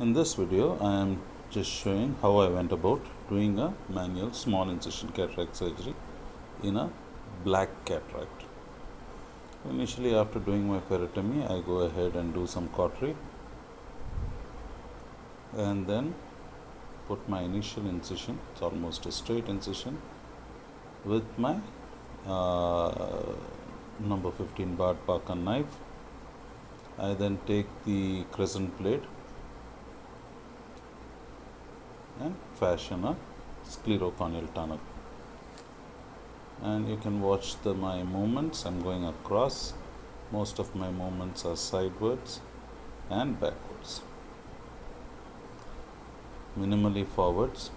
In this video, I am just showing how I went about doing a manual small incision cataract surgery in a black cataract. Initially, after doing my peritomy, I go ahead and do some cautery and then put my initial incision, it's almost a straight incision, with my uh, number 15 Bard Parker knife. I then take the crescent blade and fashion a sclerocorneal tunnel. And you can watch the my movements. I'm going across. Most of my movements are sidewards and backwards. Minimally forwards.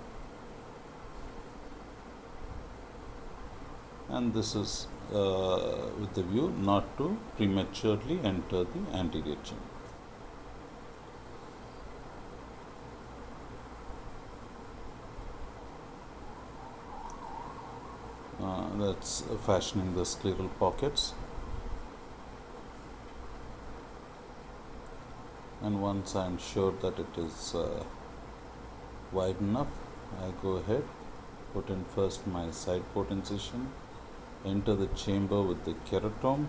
And this is uh, with the view not to prematurely enter the anterior chamber uh, fashioning the scleral pockets. And once I'm sure that it is uh, wide enough I go ahead put in first my side port incision enter the chamber with the keratome.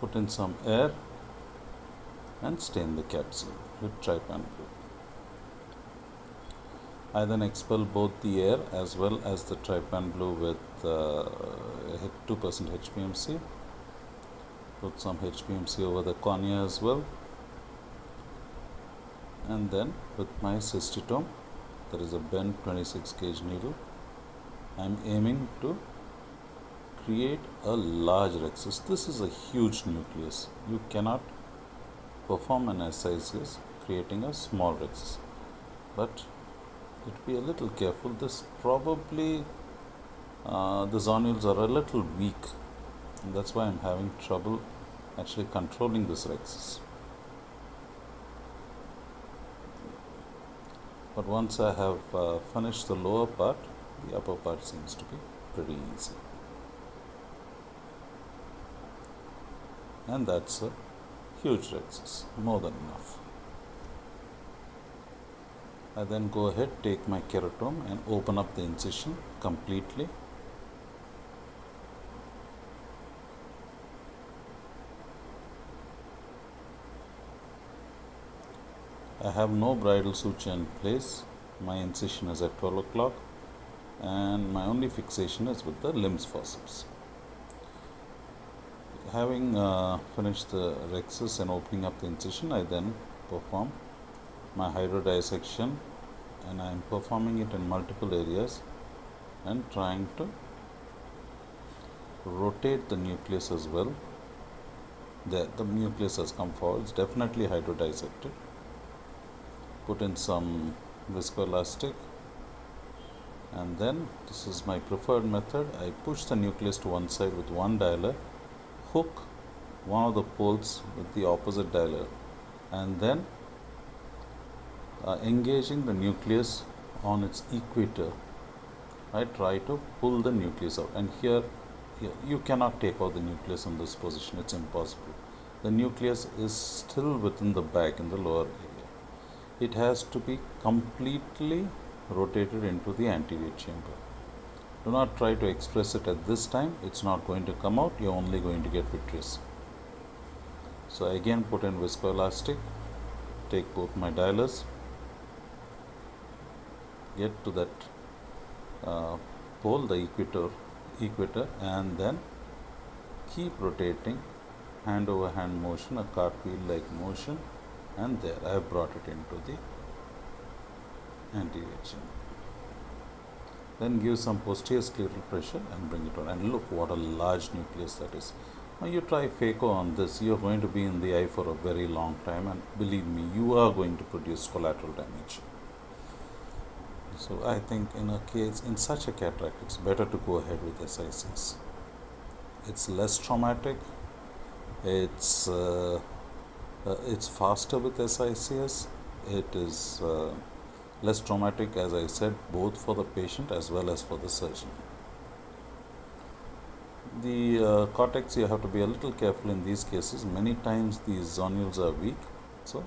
Put in some air and stain the capsule with trypan blue. I then expel both the air as well as the trypan blue with uh, 2% HPMC. Put some HPMC over the cornea as well. And then with my cystitome, there is a bent 26 gauge needle. I am aiming to create a large rhexis. This is a huge nucleus. You cannot perform an SICS creating a small rhexis. But it be a little careful. This probably uh, the zonules are a little weak. And that's why I'm having trouble actually controlling this rhexis. But once I have uh, finished the lower part, the upper part seems to be pretty easy. And that's a huge rhexis, more than enough. I then go ahead, take my keratome and open up the incision completely. I have no bridle suture in place. My incision is at 12 o'clock and my only fixation is with the Lim's forceps. Having uh, finished the rhexis and opening up the incision, I then perform my hydrodissection and I am performing it in multiple areas and trying to rotate the nucleus as well. The, the nucleus has come forward, it's definitely hydrodissected. Put in some viscoelastic and then this is my preferred method. I push the nucleus to one side with one dialer, hook one of the poles with the opposite dialer and then uh, engaging the nucleus on its equator I try to pull the nucleus out. And here, you cannot take out the nucleus in this position it's impossible. The nucleus is still within the bag in the lower area. It has to be completely rotated into the anterior chamber do not try to express it at this time. It's not going to come out. You're only going to get vitreous so again put in viscoelastic. Take both my dialers. Get to that uh, pole the equator equator and then keep rotating. Hand over hand motion a cartwheel like motion. And there I have brought it into the anterior chamber then give some posterior scleral pressure and bring it on. And look what a large nucleus that is. Now you try phaco on this. You're going to be in the eye for a very long time. And believe me you are going to produce collateral damage. So I think in a case in such a cataract it's better to go ahead with SICS it's less traumatic. It's uh, uh, it's faster with SICS it is uh, less traumatic as I said both for the patient as well as for the surgeon. The uh, cortex you have to be a little careful in these cases. Many times these zonules are weak so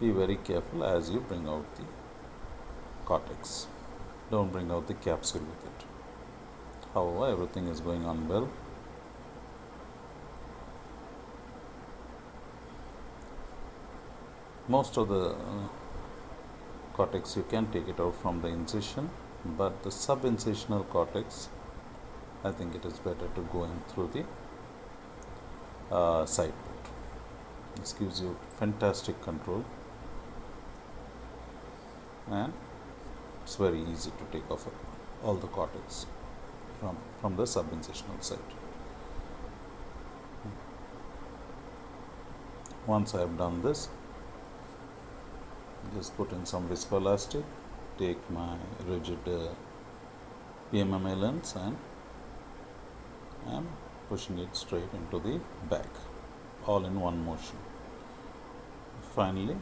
be very careful as you bring out the cortex. Don't bring out the capsule with it. However everything is going on well. Most of the uh, cortex you can take it out from the incision but the subincisional cortex I think it is better to go in through the uh, side port. This gives you fantastic control and it's very easy to take off all the cortex from, from the subincisional side. Once I have done this, just put in some viscoelastic, take my rigid uh, PMMA lens and I am pushing it straight into the back all in one motion. Finally,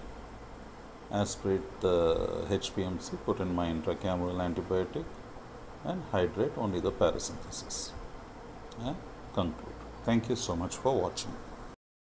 aspirate the HPMC, put in my intracameral antibiotic and hydrate only the paracentesis and conclude. Thank you so much for watching.